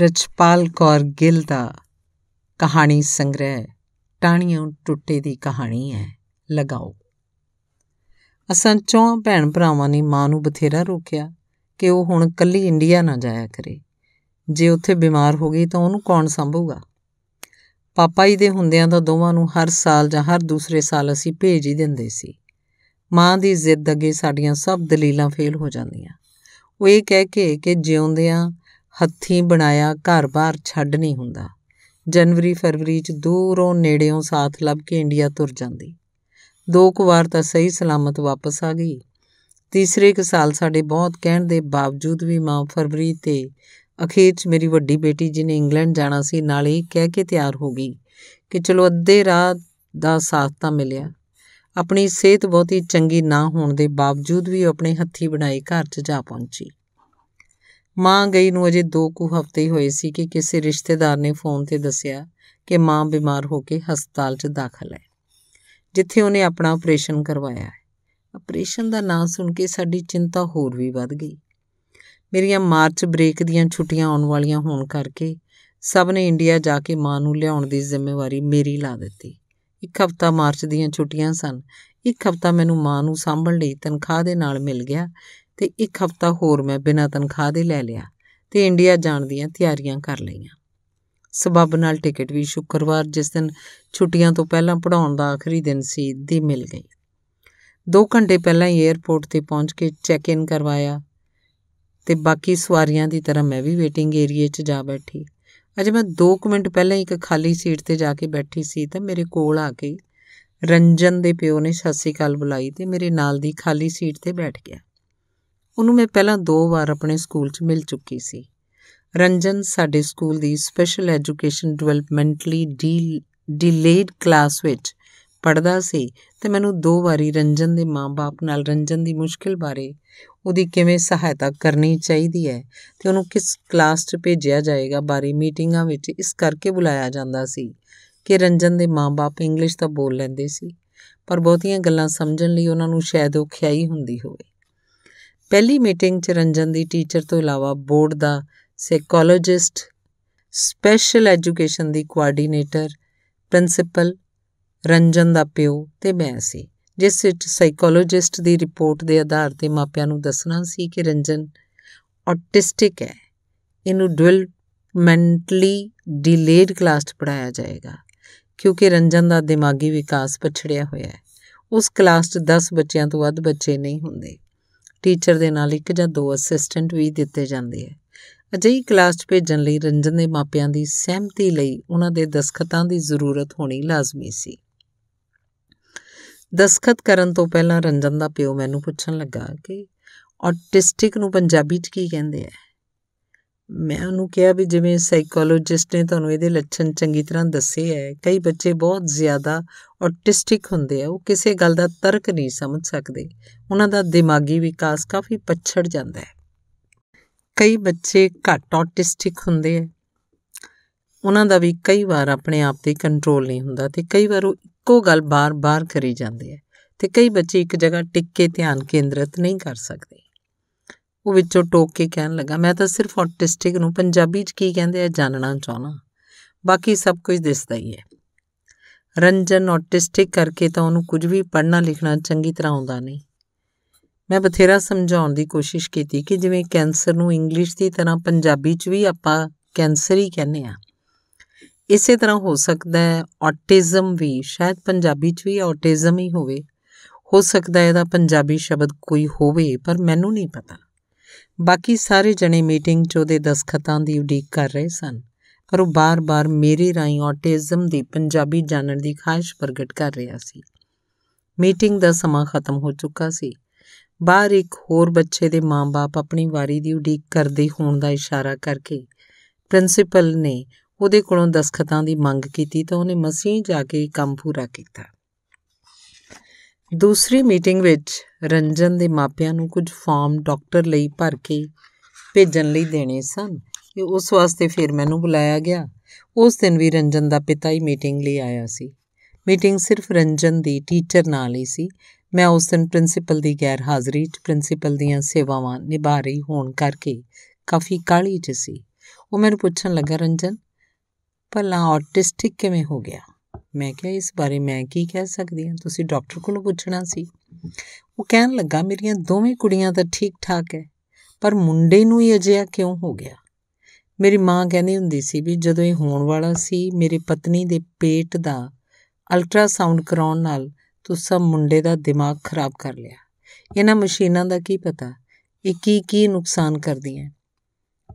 ਰਚਪਾਲ ਕੌਰ ਗਿੱਲ ਦਾ ਕਹਾਣੀ ਸੰਗ੍ਰਹਿ ਟਾਣੀਆਂ ਟੁੱਟੇ ਦੀ ਕਹਾਣੀ ਹੈ, ਲਗਾਓ। ਅਸਾਂ ਚੌਂ ਭੈਣ ਭਰਾਵਾਂ ਨੇ ਮਾਂ ਨੂੰ ਬਥੇਰਾ ਰੋਕਿਆ ਕਿ ਉਹ ਹੁਣ ਕੱਲੀ ਇੰਡੀਆ ਨਾ ਜਾਇਆ ਕਰੇ। ਜੇ ਉੱਥੇ ਬਿਮਾਰ ਹੋ ਗਈ ਤਾਂ ਉਹਨੂੰ ਕੌਣ ਸੰਭੂਗਾ? ਪਾਪਾ ਜੀ ਦੇ ਹੁੰਦਿਆਂ ਤਾਂ ਦੋਵਾਂ ਨੂੰ ਹਰ ਸਾਲ ਜਾਂ ਹਰ ਦੂਸਰੇ ਸਾਲ ਅਸੀਂ ਭੇਜ ਹੀ ਦਿੰਦੇ ਸੀ। ਮਾਂ ਦੀ ਜ਼ਿੱਦ ਅੱਗੇ ਸਾਡੀਆਂ ਸਭ ਦਲੀਲਾਂ ਫੇਲ ਹੋ ਜਾਂਦੀਆਂ। ਉਹ ਇਹ ਕਹਿ ਕੇ ਕਿ ਜਿਉਂਦਿਆਂ ਹੱਥੀਂ ਬਣਾਇਆ ਘਰ-ਬਾਰ ਛੱਡ ਨਹੀਂ ਹੁੰਦਾ। ਜਨਵਰੀ, ਫਰਵਰੀ 'ਚ ਦੂਰੋਂ ਨੇੜਿਓਂ ਸਾਥ ਲੱਭ ਕੇ ਇੰਡੀਆ ਤੁਰ ਜਾਂਦੀ। ਦੋ ਕੁ ਵਾਰ ਤਾਂ ਸਹੀ ਸਲਾਮਤ ਵਾਪਸ ਆ ਗਈ। ਤੀਸਰੇ ਕੁ ਸਾਲ ਸਾਡੇ ਬਹੁਤ ਕਹਿਣ ਦੇ ਬਾਵਜੂਦ ਵੀ ਮਾਂ ਫਰਵਰੀ ਤੇ ਅਖੀਰ 'ਚ ਮੇਰੀ ਵੱਡੀ ਬੇਟੀ ਜਿਹਨੇ ਇੰਗਲੈਂਡ ਜਾਣਾ ਸੀ, ਨਾਲੇ ਕਹਿ ਕੇ ਤਿਆਰ ਹੋ ਗਈ ਕਿ ਚਲੋ ਅੱਧੇ ਰਾਹ ਦਾ ਸਾਥ ਤਾਂ ਮਿਲਿਆ। ਆਪਣੀ ਸਿਹਤ ਬਹੁਤੀ ਚੰਗੀ ਨਾ ਹੋਣ ਦੇ ਬਾਵਜੂਦ ਵੀ ਉਹ ਆਪਣੇ ਹੱਥੀ ਬਣਾਏ ਘਰ 'ਚ ਜਾ ਪਹੁੰਚੀ। ਮਾਂ ਗਈ ਨੂੰ ਅਜੇ ਦੋ ਕੁ ਹਫ਼ਤੇ ਹੀ ਹੋਏ ਸੀ ਕਿ ਕਿਸੇ ਰਿਸ਼ਤੇਦਾਰ ਨੇ ਫੋਨ ਤੇ ਦੱਸਿਆ ਕਿ ਮਾਂ ਬਿਮਾਰ ਹੋ ਕੇ ਹਸਪਤਾਲ 'ਚ ਦਾਖਲ ਹੈ, ਜਿੱਥੇ ਉਹਨੇ ਆਪਣਾ ਆਪਰੇਸ਼ਨ ਕਰਵਾਇਆ ਹੈ। ਆਪਰੇਸ਼ਨ ਦਾ ਨਾਂ ਸੁਣ ਕੇ ਸਾਡੀ ਚਿੰਤਾ ਹੋਰ ਵੀ ਵੱਧ ਗਈ। ਮੇਰੀਆਂ ਮਾਰਚ ਬ੍ਰੇਕ ਦੀਆਂ ਛੁੱਟੀਆਂ ਆਉਣ ਵਾਲੀਆਂ ਹੋਣ ਕਰਕੇ ਸਭ ਨੇ ਇੰਡੀਆ ਜਾ ਕੇ ਮਾਂ ਨੂੰ ਲਿਆਉਣ ਦੀ ਜ਼ਿੰਮੇਵਾਰੀ ਮੇਰੀ ਲਾ ਦਿੱਤੀ। ਇੱਕ ਹਫ਼ਤਾ ਮਾਰਚ ਦੀਆਂ ਛੁੱਟੀਆਂ ਸਨ। ਇੱਕ ਹਫ਼ਤਾ ਮੈਨੂੰ ਮਾਂ ਨੂੰ ਸਾਂਭਣ ਲਈ ਤਨਖਾਹ ਦੇ ਨਾਲ ਮਿਲ ਗਿਆ ਤੇ ਇੱਕ ਹਫ਼ਤਾ ਹੋਰ ਮੈਂ ਬਿਨਾਂ ਤਨਖਾਹ ਦੇ ਲੈ ਲਿਆ ਤੇ ਇੰਡੀਆ ਜਾਣ ਦੀਆਂ ਤਿਆਰੀਆਂ ਕਰ ਲਈਆਂ। ਸਬਬ ਨਾਲ ਟਿਕਟ ਵੀ ਸ਼ੁੱਕਰਵਾਰ ਜਿਸ ਦਿਨ ਛੁੱਟੀਆਂ ਤੋਂ ਪਹਿਲਾਂ ਪੜਾਉਣ ਦਾ ਆਖਰੀ ਦਿਨ ਸੀ, ਦੀ ਮਿਲ ਗਈ। 2 ਘੰਟੇ ਪਹਿਲਾਂ ਹੀ 에ਅਰਪੋਰਟ ਤੇ ਪਹੁੰਚ ਕੇ ਚੈੱਕ ਇਨ ਕਰਵਾਇਆ ਤੇ ਬਾਕੀ ਸਵਾਰੀਆਂ ਦੀ ਤਰ੍ਹਾਂ ਮੈਂ ਵੀ ਵੇਟਿੰਗ ਏਰੀਏ 'ਚ ਜਾ ਬੈਠੀ। ਅਜੇ ਮੈਂ 2 ਮਿੰਟ ਪਹਿਲਾਂ ਇੱਕ ਖਾਲੀ ਸੀਟ ਤੇ ਜਾ ਕੇ ਬੈਠੀ ਸੀ ਤਾਂ ਮੇਰੇ ਕੋਲ ਆ ਕੇ ਰੰਜਨ ਦੇ ਪਿਓ ਨੇ ਸਤਿ ਸ੍ਰੀ ਅਕਾਲ ਬੁਲਾਈ ਤੇ ਮੇਰੇ ਨਾਲ ਦੀ ਖਾਲੀ ਸੀਟ ਤੇ ਬੈਠ ਗਿਆ। ਉਹਨੂੰ ਮੈਂ ਪਹਿਲਾਂ ਦੋ ਵਾਰ ਆਪਣੇ ਸਕੂਲ 'ਚ ਮਿਲ ਚੁੱਕੀ ਸੀ। ਰੰਜਨ ਸਾਡੇ ਸਕੂਲ ਦੀ special education developmentally D delayed class ਵਿੱਚ ਪੜਦਾ ਸੀ ਤੇ ਮੈਨੂੰ ਦੋ ਵਾਰੀ ਰੰਜਨ ਦੇ ਮਾਪੇ ਨਾਲ ਰੰਜਨ ਦੀ ਮੁਸ਼ਕਿਲ ਬਾਰੇ ਉਹਦੀ ਕਿਵੇਂ ਸਹਾਇਤਾ ਕਰਨੀ ਚਾਹੀਦੀ ਹੈ ਤੇ ਉਹਨੂੰ ਕਿਸ ਕਲਾਸ 'ਚ ਭੇਜਿਆ ਜਾਏਗਾ ਬਾਰੇ ਮੀਟਿੰਗਾਂ ਵਿੱਚ ਇਸ ਕਰਕੇ ਬੁਲਾਇਆ ਜਾਂਦਾ ਸੀ ਕਿ ਰੰਜਨ ਦੇ ਮਾਪੇ ਇੰਗਲਿਸ਼ ਤਾਂ ਬੋਲ ਲੈਂਦੇ ਸੀ, ਪਰ ਬਹੁਤੀਆਂ ਗੱਲਾਂ ਸਮਝਣ ਲਈ ਉਹਨਾਂ ਨੂੰ ਸ਼ਾਇਦ ਔਖਿਆਈ ਹੁੰਦੀ ਹੋਵੇ। ਪਹਿਲੀ ਮੀਟਿੰਗ 'ਚ ਰੰਜਨ ਦੀ ਟੀਚਰ ਤੋਂ ਇਲਾਵਾ ਬੋਰਡ ਦਾ ਸਾਈਕੋਲੋਜਿਸਟ ਸਪੈਸ਼ਲ ਐਜੂਕੇਸ਼ਨ ਦੀ ਕੋਆਰਡੀਨੇਟਰ ਪ੍ਰਿੰਸੀਪਲ ਰੰਜਨ ਦਾ ਪਿਓ ਤੇ ਮੈਂ ਸੀ। ਜਿਸ ਵਿੱਚ ਸਾਈਕੋਲੋਜਿਸਟ ਦੀ ਰਿਪੋਰਟ ਦੇ ਆਧਾਰ ਤੇ ਮਾਪਿਆਂ ਨੂੰ ਦੱਸਣਾ ਸੀ ਕਿ ਰੰਜਨ ਆਟਿਸਟਿਕ ਹੈ। ਇਹਨੂੰ ਡਿਵੈਲਪਮੈਂਟਲੀ ਡਿਲੇਡ ਕਲਾਸ 'ਚ ਪੜਾਇਆ ਜਾਏਗਾ, ਕਿਉਂਕਿ ਰੰਜਨ ਦਾ ਦਿਮਾਗੀ ਵਿਕਾਸ ਪਛੜਿਆ ਹੋਇਆ ਹੈ। ਉਸ ਕਲਾਸ 'ਚ 10 ਬੱਚਿਆਂ ਤੋਂ ਵੱਧ ਬੱਚੇ ਨਹੀਂ ਹੁੰਦੇ। ਟੀਚਰ ਦੇ ਨਾਲ ਇੱਕ ਜਾਂ ਦੋ ਅਸਿਸਟੈਂਟ ਵੀ ਦਿੱਤੇ ਜਾਂਦੇ ਹੈ ਅਜਿਹੀ ਕਲਾਸ 'ਚ ਭੇਜਣ ਲਈ ਰੰਜਨ ਦੇ ਮਾਪਿਆਂ ਦੀ ਸਹਿਮਤੀ ਲਈ ਉਹਨਾਂ ਦੇ ਦਸਖਤਾਂ ਦੀ ਜ਼ਰੂਰਤ ਹੋਣੀ ਲਾਜ਼ਮੀ ਸੀ। ਦਸਖਤ ਕਰਨ ਤੋਂ ਪਹਿਲਾਂ ਰੰਜਨ ਦਾ ਪਿਓ ਮੈਨੂੰ ਪੁੱਛਣ ਲੱਗਾ ਕਿ ਆਟਿਸਟਿਕ ਨੂੰ ਪੰਜਾਬੀ 'ਚ ਕੀ ਕਹਿੰਦੇ ਆ? ਮੈਂ ਉਹਨੂੰ ਕਿਹਾ ਵੀ ਜਿਵੇਂ ਸਾਈਕੋਲੋਜਿਸਟ ਨੇ ਤੁਹਾਨੂੰ ਇਹਦੇ ਲੱਛਣ ਚੰਗੀ ਤਰ੍ਹਾਂ ਦੱਸੇ ਹੈ, ਕਈ ਬੱਚੇ ਬਹੁਤ ਜ਼ਿਆਦਾ ਆਟਿਸਟਿਕ ਹੁੰਦੇ ਆ, ਉਹ ਕਿਸੇ ਗੱਲ ਦਾ ਤਰਕ ਨਹੀਂ ਸਮਝ ਸਕਦੇ, ਉਹਨਾਂ ਦਾ ਦਿਮਾਗੀ ਵਿਕਾਸ ਕਾਫੀ ਪਛੜ ਜਾਂਦਾ ਹੈ। ਕਈ ਬੱਚੇ ਘੱਟ ਆਟਿਸਟਿਕ ਹੁੰਦੇ ਆ, ਉਹਨਾਂ ਦਾ ਵੀ ਕਈ ਵਾਰ ਆਪਣੇ ਆਪ ਤੇ ਕੰਟਰੋਲ ਨਹੀਂ ਹੁੰਦਾ ਤੇ ਕਈ ਵਾਰ ਉਹ ਇੱਕੋ ਗੱਲ ਬਾਰ-ਬਾਰ ਕਰੀ ਜਾਂਦੇ ਆ ਤੇ ਕਈ ਬੱਚੇ ਇੱਕ ਜਗ੍ਹਾ ਟਿਕ ਕੇ ਧਿਆਨ ਕੇਂਦਰਿਤ ਨਹੀਂ ਕਰ ਸਕਦੇ। ਉਹ ਵਿੱਚੋਂ ਟੋਕ ਕੇ ਕਹਿਣ ਲੱਗਾ, ਮੈਂ ਤਾਂ ਸਿਰਫ ਆਟਿਸਟਿਕ ਨੂੰ ਪੰਜਾਬੀ 'ਚ ਕੀ ਕਹਿੰਦੇ ਆ ਜਾਣਨਾ ਚਾਹਣਾ ਬਾਕੀ ਸਭ ਕੁਝ ਦਿਸਦਾ ਹੀ ਹੈ। ਰੰਜਨ ਆਟਿਸਟਿਕ ਕਰਕੇ ਤਾਂ ਉਹਨੂੰ ਕੁਝ ਵੀ ਪੜ੍ਹਨਾ ਲਿਖਣਾ ਚੰਗੀ ਤਰ੍ਹਾਂ ਆਉਂਦਾ ਨਹੀਂ। ਮੈਂ ਬਥੇਰਾ ਸਮਝਾਉਣ ਦੀ ਕੋਸ਼ਿਸ਼ ਕੀਤੀ ਕਿ ਜਿਵੇਂ ਕੈਂਸਰ ਨੂੰ ਇੰਗਲਿਸ਼ ਦੀ ਤਰ੍ਹਾਂ ਪੰਜਾਬੀ 'ਚ ਵੀ ਆਪਾਂ ਕੈਂਸਰ ਹੀ ਕਹਿੰਦੇ ਆ। ਇਸੇ ਤਰ੍ਹਾਂ ਹੋ ਸਕਦਾ ਹੈ ਆਟਿਜ਼ਮ ਵੀ, ਸ਼ਾਇਦ ਪੰਜਾਬੀ 'ਚ ਵੀ ਆਟਿਜ਼ਮ ਹੀ ਹੋਵੇ। ਹੋ ਸਕਦਾ ਇਹਦਾ ਪੰਜਾਬੀ ਸ਼ਬਦ ਕੋਈ ਹੋਵੇ, ਪਰ ਮੈਨੂੰ ਨਹੀਂ ਪਤਾ। ਬਾਕੀ ਸਾਰੇ ਜਣੇ ਮੀਟਿੰਗ 'ਚ ਉਹਦੇ ਦਸਖਤਾਂ ਦੀ ਉਡੀਕ ਕਰ ਰਹੇ ਸਨ ਪਰ ਉਹ ਬਾਰ-ਬਾਰ ਮੇਰੇ ਰਾਹੀਂ ਆਟਿਜ਼ਮ ਦੀ ਪੰਜਾਬੀ ਜਾਣਨ ਦੀ ਖਾਹਿਸ਼ ਪ੍ਰਗਟ ਕਰ ਰਿਹਾ ਸੀ। ਮੀਟਿੰਗ ਦਾ ਸਮਾਂ ਖਤਮ ਹੋ ਚੁੱਕਾ ਸੀ। ਬਾਹਰ ਇੱਕ ਹੋਰ ਬੱਚੇ ਦੇ ਮਾਂ-ਬਾਪ ਆਪਣੀ ਵਾਰੀ ਦੀ ਉਡੀਕ ਕਰਦੇ ਹੋਣ ਦਾ ਇਸ਼ਾਰਾ ਕਰਕੇ ਪ੍ਰਿੰਸੀਪਲ ਨੇ ਉਹਦੇ ਕੋਲੋਂ ਦਸਖਤਾਂ ਦੀ ਮੰਗ ਕੀਤੀ ਤਾਂ ਉਹਨੇ ਮਸੀਂ ਜਾ ਕੇ ਕੰਮ ਪੂਰਾ ਕੀਤਾ। ਦੂਸਰੀ ਮੀਟਿੰਗ ਵਿੱਚ ਰੰਜਨ ਦੇ ਮਾਪਿਆਂ ਨੂੰ ਕੁਝ ਫਾਰਮ ਡਾਕਟਰ ਲਈ ਭਰ ਕੇ ਭੇਜਣ ਲਈ ਦੇਣੇ ਸਨ ਤੇ ਉਸ ਵਾਸਤੇ ਫਿਰ ਮੈਨੂੰ ਬੁਲਾਇਆ ਗਿਆ। ਉਸ ਦਿਨ ਵੀ ਰੰਜਨ ਦਾ ਪਿਤਾ ਹੀ ਮੀਟਿੰਗ ਲਈ ਆਇਆ ਸੀ। ਮੀਟਿੰਗ ਸਿਰਫ ਰੰਜਨ ਦੀ ਟੀਚਰ ਨਾਲ ਹੀ ਸੀ। ਮੈਂ ਉਸ ਦਿਨ ਪ੍ਰਿੰਸੀਪਲ ਦੀ ਗੈਰ ਹਾਜ਼ਰੀ 'ਚ ਪ੍ਰਿੰਸੀਪਲ ਦੀਆਂ ਸੇਵਾਵਾਂ ਨਿਭਾ ਰਹੀ ਹੋਣ ਕਰਕੇ ਕਾਫੀ ਕਾਲੀ 'ਚ ਸੀ। ਉਹ ਮੈਨੂੰ ਪੁੱਛਣ ਲੱਗਾ, ਰੰਜਨ, ਭਲਾ ਆਟਿਸਟਿਕ ਕਿਵੇਂ ਹੋ ਗਿਆ? ਮੈਂ ਕਿਹਾ, ਇਸ ਬਾਰੇ ਮੈਂ ਕੀ ਕਹਿ ਸਕਦੀ ਹਾਂ? ਤੁਸੀਂ ਡਾਕਟਰ ਕੋਲੋਂ ਪੁੱਛਣਾ ਸੀ। ਉਹ ਕਹਿਣ ਲੱਗਾ, ਮੇਰੀਆਂ ਦੋਵੇਂ ਕੁੜੀਆਂ ਤਾਂ ਠੀਕ ਠਾਕ ਹੈ ਪਰ ਮੁੰਡੇ ਨੂੰ ਹੀ ਅਜਿਹਾ ਕਿਉਂ ਹੋ ਗਿਆ? ਮੇਰੀ ਮਾਂ ਕਹਿੰਦੀ ਹੁੰਦੀ ਸੀ ਵੀ ਜਦੋਂ ਇਹ ਹੋਣ ਵਾਲਾ ਸੀ, ਮੇਰੇ ਪਤਨੀ ਦੇ ਪੇਟ ਦਾ ਅਲਟਰਾਸਾਊਂਡ ਕਰਾਉਣ ਨਾਲ ਤੁਸੀਂ ਮੁੰਡੇ ਦਾ ਦਿਮਾਗ ਖਰਾਬ ਕਰ ਲਿਆ। ਇਹਨਾਂ ਮਸ਼ੀਨਾਂ ਦਾ ਕੀ ਪਤਾ? ਇਹ ਕੀ ਕੀ ਨੁਕਸਾਨ ਕਰਦੀਆਂ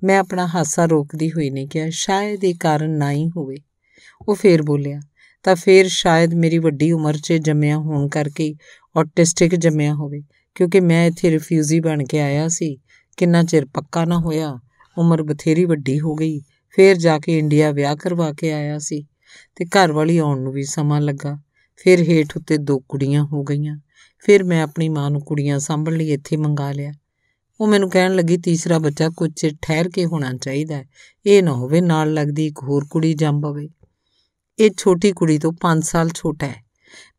ਮੈਂ ਆਪਣਾ ਹਾਸਾ ਰੋਕਦੀ ਹੋਈ ਨੇ ਕਿਹਾ, ਸ਼ਾਇਦ ਇਹ ਕਾਰਨ ਨਾ ਹੀ ਹੋਵੇ। ਉਹ ਫੇਰ ਬੋਲਿਆ ਤਾਂ ਫਿਰ ਸ਼ਾਇਦ ਮੇਰੀ ਵੱਡੀ ਉਮਰ 'ਚ ਜੰਮਿਆ ਹੋਣ ਕਰਕੇ ਆਟਿਸਟਿਕ ਜੰਮਿਆ ਹੋਵੇ, ਕਿਉਂਕਿ ਮੈਂ ਇੱਥੇ ਰਿਫਿਊਜੀ ਬਣ ਕੇ ਆਇਆ ਸੀ। ਕਿੰਨਾ ਚਿਰ ਪੱਕਾ ਨਾ ਹੋਇਆ, ਉਮਰ ਬਥੇਰੀ ਵੱਡੀ ਹੋ ਗਈ, ਫਿਰ ਜਾ ਕੇ ਇੰਡੀਆ ਵਿਆਹ ਕਰਵਾ ਕੇ ਆਇਆ ਸੀ ਤੇ ਘਰ ਵਾਲੀ ਆਉਣ ਨੂੰ ਵੀ ਸਮਾਂ ਲੱਗਾ। ਫਿਰ ਹੇਠ ਉੱਤੇ ਦੋ ਕੁੜੀਆਂ ਹੋ ਗਈਆਂ। ਫਿਰ ਮੈਂ ਆਪਣੀ ਮਾਂ ਨੂੰ ਕੁੜੀਆਂ ਸਾਂਭਣ ਲਈ ਇੱਥੇ ਮੰਗਾ ਲਿਆ। ਉਹ ਮੈਨੂੰ ਕਹਿਣ ਲੱਗੀ, ਤੀਸਰਾ ਬੱਚਾ ਕੁਝ ਚਿਰ ਠਹਿਰ ਕੇ ਹੋਣਾ ਚਾਹੀਦਾ ਇਹ ਨਾ ਹੋਵੇ ਨਾਲ ਲੱਗਦੀ ਇੱਕ ਹੋਰ ਕੁੜੀ ਜੰਮ ਪਵੇ। ਇਹ ਛੋਟੀ ਕੁੜੀ ਤੋਂ 5 ਸਾਲ ਛੋਟਾ ਹੈ।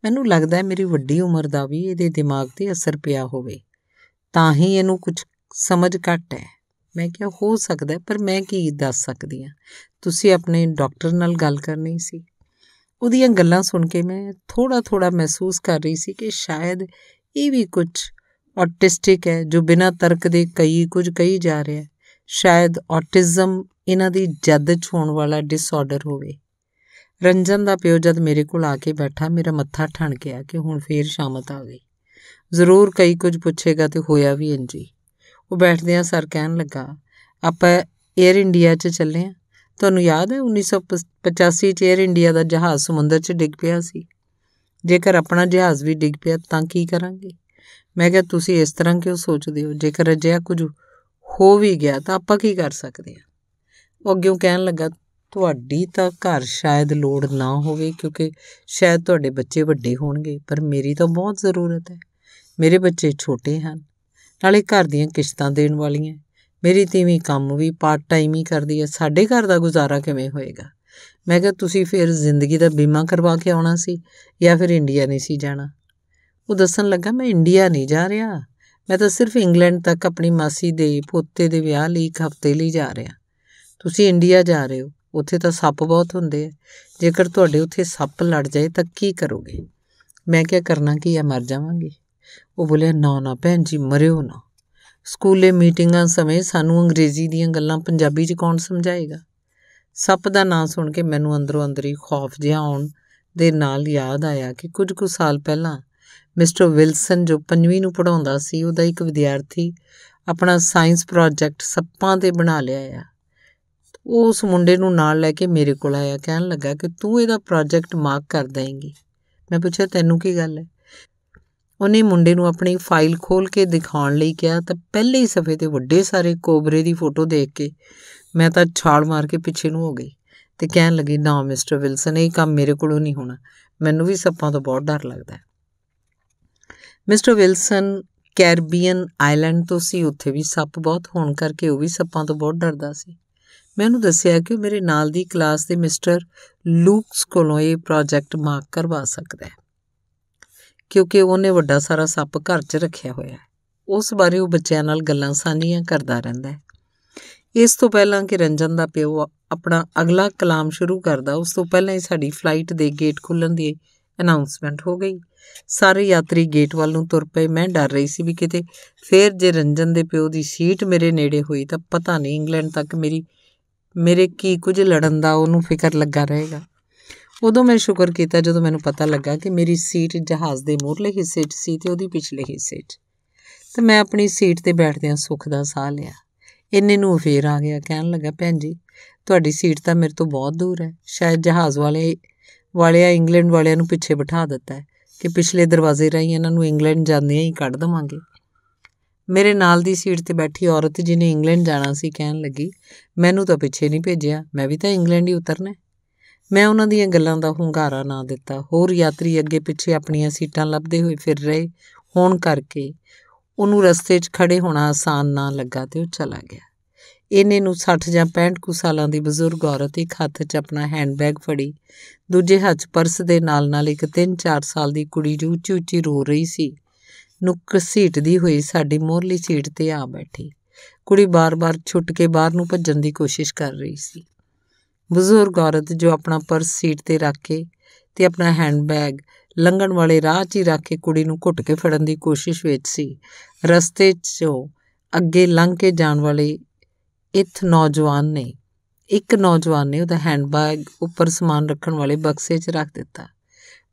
ਮੈਨੂੰ ਲੱਗਦਾ ਹੈ ਮੇਰੀ ਵੱਡੀ ਉਮਰ ਦਾ ਵੀ ਇਹਦੇ ਦਿਮਾਗ ਤੇ ਅਸਰ ਪਿਆ ਹੋਵੇ। ਤਾਂ ਹੀ ਇਹਨੂੰ ਕੁਝ ਸਮਝ ਘੱਟ ਹੈ। ਮੈਂ ਕਿਹਾ, ਹੋ ਸਕਦਾ ਪਰ ਮੈਂ ਕੀ ਦੱਸ ਸਕਦੀ ਹਾਂ? ਤੁਸੀਂ ਆਪਣੇ ਡਾਕਟਰ ਨਾਲ ਗੱਲ ਕਰਨੀ ਸੀ। ਉਹਦੀਆਂ ਗੱਲਾਂ ਸੁਣ ਕੇ ਮੈਂ ਥੋੜਾ ਥੋੜਾ ਮਹਿਸੂਸ ਕਰ ਰਹੀ ਸੀ ਕਿ ਸ਼ਾਇਦ ਇਹ ਵੀ ਕੁਝ ਆਟਿਸਟਿਕ ਹੈ ਜੋ ਬਿਨਾਂ ਤਰਕ ਦੇ ਕਈ ਕੁਝ ਕਹੀ ਜਾ ਰਿਹਾ ਹੈ। ਸ਼ਾਇਦ ਆਟਿਜ਼ਮ ਇਹਨਾਂ ਦੀ ਜੱਦ ਚ ਹੋਣ ਵਾਲਾ ਡਿਸਆਰਡਰ ਹੋਵੇ। ਰੰਜਨ ਦਾ ਪਿਓ ਜਦ ਮੇਰੇ ਕੋਲ ਆ ਕੇ ਬੈਠਾ, ਮੇਰਾ ਮੱਥਾ ਠਣ ਗਿਆ ਕਿ ਹੁਣ ਫੇਰ ਸ਼ਾਮਤ ਆ ਗਈ। ਜ਼ਰੂਰ ਕਈ ਕੁਝ ਪੁੱਛੇਗਾ ਤੇ ਹੋਇਆ ਵੀ ਇੰਜੀ ਉਹ ਬੈਠਦਿਆਂ ਸਰ ਕਹਿਣ ਲੱਗਾ, ਆਪਾਂ 에ਅਰ ਇੰਡੀਆ 'ਚ ਚੱਲੇ ਆ। ਤੁਹਾਨੂੰ ਯਾਦ ਹੈ 1985 'ਚ 에ਅਰ ਇੰਡੀਆ ਦਾ ਜਹਾਜ਼ ਸਮੁੰਦਰ 'ਚ ਡਿੱਗ ਪਿਆ ਸੀ? ਜੇਕਰ ਆਪਣਾ ਜਹਾਜ਼ ਵੀ ਡਿੱਗ ਪਿਆ ਤਾਂ ਕੀ ਕਰਾਂਗੇ? ਮੈਂ ਕਿਹਾ, ਤੁਸੀਂ ਇਸ ਤਰ੍ਹਾਂ ਕਿਉਂ ਸੋਚਦੇ ਹੋ? ਜੇਕਰ ਅਜਿਹਾ ਕੁਝ ਹੋ ਵੀ ਗਿਆ ਤਾਂ ਆਪਾਂ ਕੀ ਕਰ ਸਕਦੇ ਹਾਂ ਉਹ ਅੱਗੇ ਕਹਿਣ ਲੱਗਾ ਤੁਹਾਡੀ ਤਾਂ ਘਰ ਸ਼ਾਇਦ ਲੋੜ ਨਾ ਹੋਵੇ ਕਿਉਂਕਿ ਸ਼ਾਇਦ ਤੁਹਾਡੇ ਬੱਚੇ ਵੱਡੇ ਹੋਣਗੇ, ਪਰ ਮੇਰੀ ਤਾਂ ਬਹੁਤ ਜ਼ਰੂਰਤ ਹੈ। ਮੇਰੇ ਬੱਚੇ ਛੋਟੇ ਹਨ, ਨਾਲੇ ਘਰ ਦੀਆਂ ਕਿਸ਼ਤਾਂ ਦੇਣ ਵਾਲੀਆਂ। ਮੇਰੀ ਤੀਵੀਂ ਕੰਮ ਵੀ ਪਾਰਟ ਟਾਈਮ ਹੀ ਕਰਦੀ ਹੈ। ਸਾਡੇ ਘਰ ਦਾ ਗੁਜ਼ਾਰਾ ਕਿਵੇਂ ਹੋਏਗਾ? ਮੈਂ ਕਿਹਾ, ਤੁਸੀਂ ਫਿਰ ਜ਼ਿੰਦਗੀ ਦਾ ਬੀਮਾ ਕਰਵਾ ਕੇ ਆਉਣਾ ਸੀ ਜਾਂ ਫਿਰ ਇੰਡੀਆ ਨਹੀਂ ਸੀ ਜਾਣਾ? ਉਹ ਦੱਸਣ ਲੱਗਾ, ਮੈਂ ਇੰਡੀਆ ਨਹੀਂ ਜਾ ਰਿਹਾ। ਮੈਂ ਤਾਂ ਸਿਰਫ ਇੰਗਲੈਂਡ ਤੱਕ ਆਪਣੀ ਮਾਸੀ ਦੇ, ਪੋਤੇ ਦੇ ਵਿਆਹ ਲਈ ਇੱਕ ਹਫ਼ਤੇ ਲਈ ਜਾ ਰਿਹਾ। ਤੁਸੀਂ ਇੰਡੀਆ ਜਾ ਰਹੇ ਹੋ। ਉੱਥੇ ਤਾਂ ਸੱਪ ਬਹੁਤ ਹੁੰਦੇ ਆ। ਜੇਕਰ ਤੁਹਾਡੇ ਉੱਥੇ ਸੱਪ ਲੜ ਜਾਏ ਤਾਂ ਕੀ ਕਰੋਗੇ? ਮੈਂ ਕਿਹਾ, ਕਰਨਾ ਕੀ ਆ, ਮਰ ਜਾਵਾਂਗੀ। ਉਹ ਬੋਲਿਆ, ਨਾ ਨਾ ਭੈਣ ਜੀ, ਮਰਿਓ ਨਾ। ਸਕੂਲੇ ਮੀਟਿੰਗਾਂ ਸਮੇਂ ਸਾਨੂੰ ਅੰਗਰੇਜ਼ੀ ਦੀਆਂ ਗੱਲਾਂ ਪੰਜਾਬੀ 'ਚ ਕੌਣ ਸਮਝਾਏਗਾ? ਸੱਪ ਦਾ ਨਾਂ ਸੁਣ ਕੇ ਮੈਨੂੰ ਅੰਦਰੋਂ ਅੰਦਰ ਹੀ ਖੌਫ ਜਿਹਾ ਆਉਣ ਦੇ ਨਾਲ ਯਾਦ ਆਇਆ ਕਿ ਕੁਝ ਕੁ ਸਾਲ ਪਹਿਲਾਂ ਮਿਸਟਰ ਵਿਲਸਨ ਜੋ ਪੰਜਵੀਂ ਨੂੰ ਪੜਾਉਂਦਾ ਸੀ, ਉਹਦਾ ਇੱਕ ਵਿਦਿਆਰਥੀ ਆਪਣਾ ਸਾਇੰਸ ਪ੍ਰੋਜੈਕਟ ਸੱਪਾਂ ਤੇ ਬਣਾ ਲਿਆ ਆ। ਉਹ ਉਸ ਮੁੰਡੇ ਨੂੰ ਨਾਲ ਲੈ ਕੇ ਮੇਰੇ ਕੋਲ ਆਇਆ, ਕਹਿਣ ਲੱਗਾ ਕਿ ਤੂੰ ਇਹਦਾ ਪ੍ਰੋਜੈਕਟ ਮਾਰਕ ਕਰ ਦੇਂਗੀ। ਮੈਂ ਪੁੱਛਿਆ, ਤੈਨੂੰ ਕੀ ਗੱਲ ਹੈ? ਉਹਨੇ ਮੁੰਡੇ ਨੂੰ ਆਪਣੀ ਫਾਈਲ ਖੋਲ ਕੇ ਦਿਖਾਉਣ ਲਈ ਕਿਹਾ, ਤਾਂ ਪਹਿਲੇ ਹੀ ਸਫੇ ਤੇ ਵੱਡੇ ਸਾਰੇ ਕੋਬਰੇ ਦੀ ਫੋਟੋ ਦੇਖ ਕੇ ਮੈਂ ਤਾਂ ਛਾਲ ਮਾਰ ਕੇ ਪਿੱਛੇ ਨੂੰ ਹੋ ਗਈ ਤੇ ਕਹਿਣ ਲੱਗੀ, ਨਾ ਮਿਸਟਰ ਵਿਲਸਨ ਇਹ ਕੰਮ ਮੇਰੇ ਕੋਲੋਂ ਨਹੀਂ ਹੋਣਾ। ਮੈਨੂੰ ਵੀ ਸੱਪਾਂ ਤੋਂ ਬਹੁਤ ਡਰ ਲੱਗਦਾ ਹੈ। ਮਿਸਟਰ ਵਿਲਸਨ ਕੈਰਬੀਅਨ ਆਈਲੈਂਡ ਤੋਂ ਸੀ, ਉੱਥੇ ਵੀ ਸੱਪ ਬਹੁਤ ਹੋਣ ਕਰਕੇ ਉਹ ਵੀ ਸੱਪਾਂ ਤੋਂ ਬਹੁਤ ਡਰਦਾ ਸੀ। ਮੈਂ ਉਹਨੂੰ ਦੱਸਿਆ ਕਿ ਉਹ ਮੇਰੇ ਨਾਲ ਦੀ ਕਲਾਸ ਦੇ ਮਿਸਟਰ ਲੂਕਸ ਕੋਲੋਂ ਇਹ ਪ੍ਰੋਜੈਕਟ ਮਾਰਕ ਕਰਵਾ ਸਕਦਾ ਹੈ। ਕਿਉਂਕਿ ਉਹਨੇ ਵੱਡਾ ਸਾਰਾ ਸੱਪ ਘਰ 'ਚ ਰੱਖਿਆ ਹੋਇਆ ਹੈ। ਉਸ ਬਾਰੇ ਉਹ ਬੱਚਿਆਂ ਨਾਲ ਗੱਲਾਂ ਸਾਂਝੀਆਂ ਕਰਦਾ ਰਹਿੰਦਾ ਹੈ। ਇਸ ਤੋਂ ਪਹਿਲਾਂ ਕਿ ਰੰਜਨ ਦਾ ਪਿਓ ਆਪਣਾ ਅਗਲਾ ਕਲਾਮ ਸ਼ੁਰੂ ਕਰਦਾ, ਉਸ ਤੋਂ ਪਹਿਲਾਂ ਹੀ ਸਾਡੀ ਫਲਾਈਟ ਦੇ ਗੇਟ ਖੁੱਲਣ ਦੀ ਅਨਾਉਂਸਮੈਂਟ ਹੋ ਗਈ। ਸਾਰੇ ਯਾਤਰੀ ਗੇਟ ਵੱਲ ਨੂੰ ਤੁਰ ਪਏ। ਮੈਂ ਡਰ ਰਹੀ ਸੀ ਵੀ ਕਿਤੇ ਫੇਰ ਜੇ ਰੰਜਨ ਦੇ ਪਿਓ ਦੀ ਸੀਟ ਮੇਰੇ ਨੇੜੇ ਹੋਈ ਤਾਂ ਪਤਾ ਨਹੀਂ ਇੰਗਲੈਂਡ ਤੱਕ ਮੇਰੀ ਮੇਰੇ ਕੀ ਕੁਝ ਲੜਨ ਦਾ ਉਹਨੂੰ ਫਿਕਰ ਲੱਗਾ ਰਹੇਗਾ। ਉਦੋਂ ਮੈਂ ਸ਼ੁਕਰ ਕੀਤਾ ਜਦੋਂ ਮੈਨੂੰ ਪਤਾ ਲੱਗਾ ਕਿ ਮੇਰੀ ਸੀਟ ਜਹਾਜ਼ ਦੇ ਮੂਰਲੇ ਹਿੱਸੇ 'ਚ ਸੀ ਤੇ ਉਹਦੀ ਪਿਛਲੇ ਹਿੱਸੇ 'ਚ। ਤੇ ਮੈਂ ਆਪਣੀ ਸੀਟ ਤੇ ਬੈਠਦਿਆਂ ਸੁੱਖ ਦਾ ਸਾਹ ਲਿਆ। ਇੰਨੇ ਨੂੰ ਫੇਰ ਆ ਗਿਆ, ਕਹਿਣ ਲੱਗਾ, ਭੈਣ ਜੀ, ਤੁਹਾਡੀ ਸੀਟ ਤਾਂ ਮੇਰੇ ਤੋਂ ਬਹੁਤ ਦੂਰ ਹੈ। ਸ਼ਾਇਦ ਜਹਾਜ਼ ਵਾਲੇ, ਵਾਲਿਆ ਇੰਗਲੈਂਡ ਵਾਲਿਆਂ ਨੂੰ ਪਿੱਛੇ ਬਿਠਾ ਦਿੱਤਾ ਹੈ ਕਿ ਪਿਛਲੇ ਦਰਵਾਜ਼ੇ ਰਾਹੀਂ ਇਹਨਾਂ ਨੂੰ ਇੰਗਲੈਂਡ ਜਾਂਦਿਆਂ ਹੀ ਕੱਢ ਦਵਾਂਗੇ। ਮੇਰੇ ਨਾਲ ਦੀ ਸੀਟ ਤੇ ਬੈਠੀ ਔਰਤ ਜਿਹਨੇ ਇੰਗਲੈਂਡ ਜਾਣਾ ਸੀ ਕਹਿਣ ਲੱਗੀ, ਮੈਨੂੰ ਤਾਂ ਪਿੱਛੇ ਨਹੀਂ ਭੇਜਿਆ, ਮੈਂ ਵੀ ਤਾਂ ਇੰਗਲੈਂਡ ਹੀ ਉਤਰਨਾ ਮੈਂ ਉਹਨਾਂ ਦੀਆਂ ਗੱਲਾਂ ਦਾ ਹੁੰਗਾਰਾ ਨਾ ਦਿੱਤਾ। ਹੋਰ ਯਾਤਰੀ ਅੱਗੇ ਪਿੱਛੇ ਆਪਣੀਆਂ ਸੀਟਾਂ ਲੱਭਦੇ ਹੋਏ ਫਿਰ ਰਹੇ। ਹੋਣ ਕਰਕੇ ਉਹਨੂੰ ਰਸਤੇ 'ਚ ਖੜੇ ਹੋਣਾ ਆਸਾਨ ਨਾ ਲੱਗਾ ਤੇ ਉਹ ਚਲਾ ਗਿਆ। ਇਹਨੇ ਨੂੰ 60 ਜਾਂ 65 ਕੁ ਸਾਲਾਂ ਦੀ ਬਜ਼ੁਰਗ ਔਰਤ ਇੱਕ ਹੱਥ 'ਚ ਆਪਣਾ ਹੈਂਡਬੈਗ ਫੜੀ, ਦੂਜੇ ਹੱਥ 'ਚ ਪਰਸ ਦੇ ਨਾਲ-ਨਾਲ ਇੱਕ 3-4 ਸਾਲ ਦੀ ਕੁੜੀ ਜੋ ਉੱਚੀ-ਉੱਚੀ ਰੋ ਰਹੀ ਸੀ। ਨੂੰ ਘਸੀਟਦੀ ਹੋਈ ਸਾਡੀ ਮੋਹਰਲੀ ਸੀਟ ਤੇ ਆ ਬੈਠੀ। ਕੁੜੀ ਬਾਰ-ਬਾਰ ਛੁੱਟ ਕੇ ਬਾਹਰ ਨੂੰ ਭੱਜਣ ਦੀ ਕੋਸ਼ਿਸ਼ ਕਰ ਰਹੀ ਸੀ। ਬਜ਼ੁਰਗ ਔਰਤ ਜੋ ਆਪਣਾ ਪਰਸ ਸੀਟ ਤੇ ਰੱਖ ਕੇ ਤੇ ਆਪਣਾ ਹੈਂਡਬੈਗ ਲੰਘਣ ਵਾਲੇ ਰਾਹ 'ਚ ਹੀ ਰੱਖ ਕੇ ਕੁੜੀ ਨੂੰ ਘੁੱਟ ਕੇ ਫੜਨ ਦੀ ਕੋਸ਼ਿਸ਼ ਵਿੱਚ ਸੀ, ਰਸਤੇ 'ਚੋਂ ਅੱਗੇ ਲੰਘ ਕੇ ਜਾਣ ਵਾਲੇ ਇਥ ਨੌਜਵਾਨ ਨੇ, ਇੱਕ ਨੌਜਵਾਨ ਨੇ ਉਹਦਾ ਹੈਂਡਬੈਗ ਉੱਪਰ ਸਮਾਨ ਰੱਖਣ ਵਾਲੇ ਬਕਸੇ 'ਚ ਰੱਖ ਦਿੱਤਾ।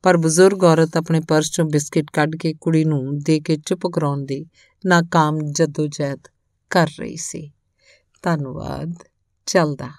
ਪਰ ਬਜ਼ੁਰਗ ਔਰਤ ਆਪਣੇ ਪਰਸ 'ਚੋਂ ਬਿਸਕਟ ਕੱਢ ਕੇ ਕੁੜੀ ਨੂੰ ਦੇ ਕੇ ਚੁੱਪ ਕਰਾਉਣ ਦੀ ਨਾਕਾਮ ਜਦੋਜਹਿਦ ਕਰ ਰਹੀ ਸੀ। ਧੰਨਵਾਦ। ਚੱਲਦਾ।